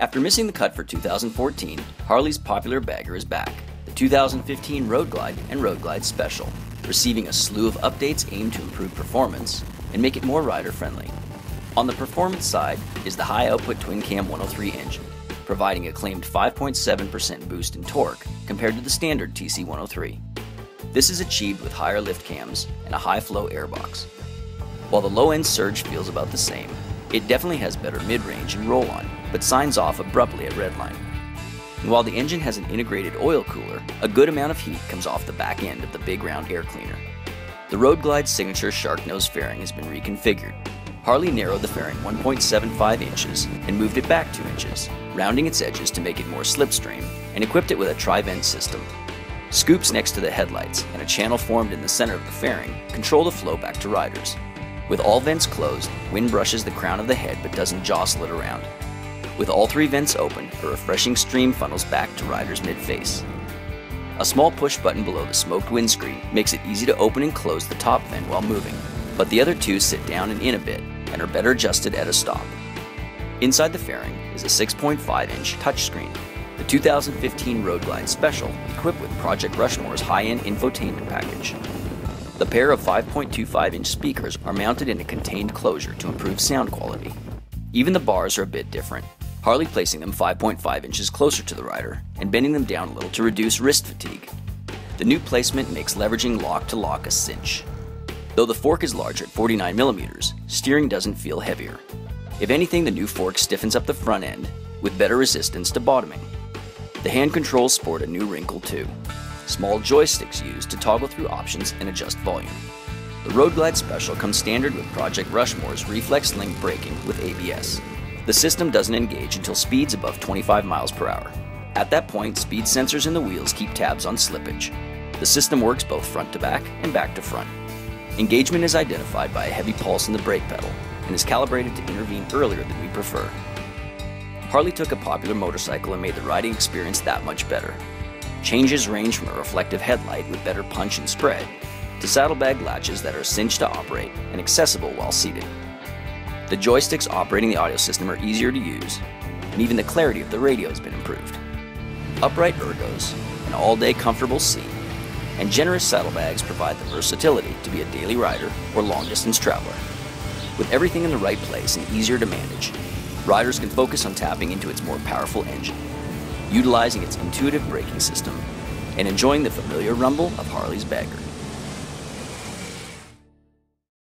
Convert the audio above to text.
After missing the cut for 2014, Harley's popular bagger is back, the 2015 Road Glide and Road Glide Special, receiving a slew of updates aimed to improve performance and make it more rider friendly. On the performance side is the high output twin cam 103 engine, providing a claimed 5.7% boost in torque compared to the standard TC 103. This is achieved with higher lift cams and a high flow airbox. While the low end surge feels about the same, it definitely has better mid range and roll on, but signs off abruptly at redline. While the engine has an integrated oil cooler, a good amount of heat comes off the back end of the big round air cleaner. The Road Glide's signature shark nose fairing has been reconfigured. Harley narrowed the fairing 1.75 inches and moved it back 2 inches, rounding its edges to make it more slipstream, and equipped it with a tri-vent system. Scoops next to the headlights and a channel formed in the center of the fairing control the flow back to riders. With all vents closed, wind brushes the crown of the head but doesn't jostle it around. With all three vents open, a refreshing stream funnels back to riders mid-face. A small push button below the smoked windscreen makes it easy to open and close the top vent while moving, but the other two sit down and in a bit and are better adjusted at a stop. Inside the fairing is a 6.5 inch touchscreen. The 2015 Road Glide Special, equipped with Project Rushmore's high end infotainment package. The pair of 5.25 inch speakers are mounted in a contained closure to improve sound quality. Even the bars are a bit different, Harley placing them 5.5 inches closer to the rider and bending them down a little to reduce wrist fatigue. The new placement makes leveraging lock to lock a cinch. Though the fork is larger at 49 millimeters, steering doesn't feel heavier. If anything, the new fork stiffens up the front end with better resistance to bottoming. The hand controls sport a new wrinkle too. Small joysticks used to toggle through options and adjust volume. The Road Glide Special comes standard with Project Rushmore's Reflex Link braking with ABS, the system doesn't engage until speeds above 25 miles per hour. At that point, speed sensors in the wheels keep tabs on slippage. The system works both front to back and back to front. Engagement is identified by a heavy pulse in the brake pedal and is calibrated to intervene earlier than we prefer. Harley took a popular motorcycle and made the riding experience that much better. Changes range from a reflective headlight with better punch and spread to saddlebag latches that are cinched to operate and accessible while seated. The joysticks operating the audio system are easier to use, and even the clarity of the radio has been improved. Upright ergos, an all-day comfortable seat, and generous saddlebags provide the versatility to be a daily rider or long-distance traveler. With everything in the right place and easier to manage, riders can focus on tapping into its more powerful engine, utilizing its intuitive braking system, and enjoying the familiar rumble of Harley's Bagger.